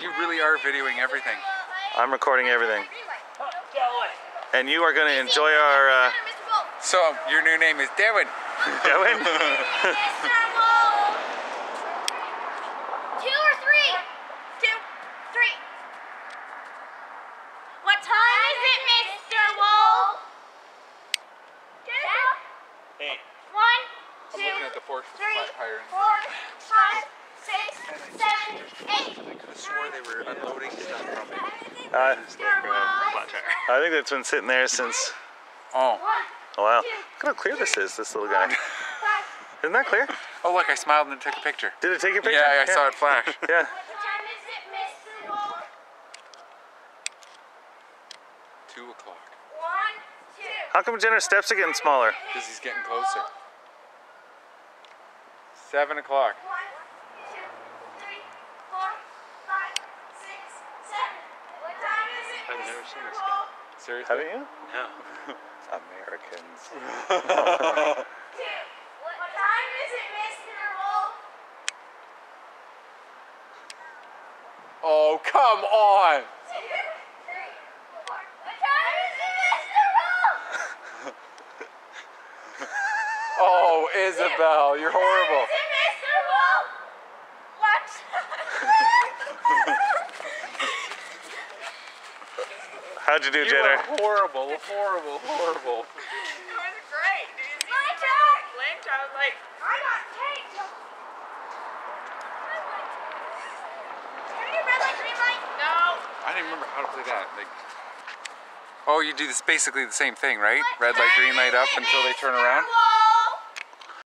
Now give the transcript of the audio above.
You really are videoing everything. I'm recording everything. And you are going to enjoy our. Uh, So, your new name is Darwin. Darwin? Mr. Two or three? Two, three. What time is it, Mr. Wolf? Two. Hey. One, two, looking at the fork for the three, four, five, six, seven, eight. I could have swore they were unloading stuff from it. Uh, I think that's been sitting there since. Oh. One, Oh, wow. Look how clear this is, this little guy. Isn't that clear? Oh, look, I smiled and took a picture. Did it take your picture? Yeah, I saw it flash. Yeah. What time is it, Mr. Wolf? Two o'clock. One, two. How come Jenner's steps are getting smaller? Because he's getting closer. Seven o'clock. One, two, three, four, five, six, seven. What time is it, I've never seen this Wolf? Seriously? Haven't you? No. Americans. What time is it, Mr. Wolf? Oh, come on! Two, three, four. What time is it, Mr. Wolf? Oh, Isabel, you're horrible. What time is it, Mr. Wolf? What? How'd you do, You Jenner? are horrible, horrible, horrible. Yours are great. Did you see My turn. link? I was like, I got cake. Can we red light, green light? no. I didn't remember how to play that. Like, oh, you do this basically the same thing, right? Red light, green light up until they turn around. Mr.